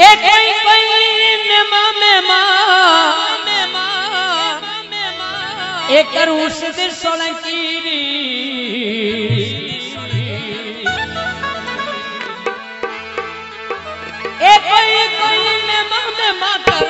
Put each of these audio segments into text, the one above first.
એ કોઈ કોઈ મેમા મેમા મેમા એ કરું સિદ્ધ સોલંકી એ કોઈ કોઈ મેમા મેમા કરું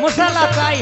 Musa Lapai,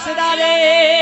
cidade.